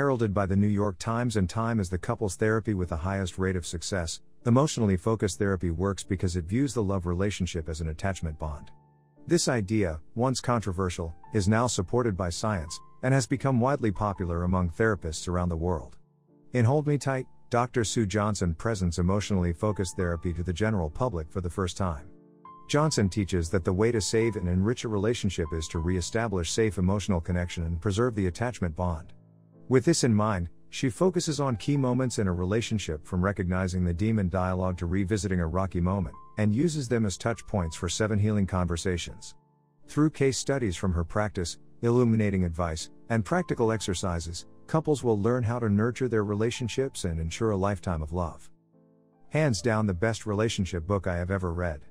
heralded by the New York Times and Time as the couples therapy with the highest rate of success, emotionally focused therapy works because it views the love relationship as an attachment bond. This idea, once controversial, is now supported by science and has become widely popular among therapists around the world. In Hold Me Tight, Dr. Sue Johnson presents emotionally focused therapy to the general public for the first time. Johnson teaches that the way to save and enrich a relationship is to re-establish safe emotional connection and preserve the attachment bond. With this in mind, she focuses on key moments in a relationship from recognizing the demon dialogue to revisiting a rocky moment, and uses them as touch points for seven healing conversations. Through case studies from her practice, illuminating advice, and practical exercises, couples will learn how to nurture their relationships and ensure a lifetime of love. Hands down, the best relationship book I have ever read.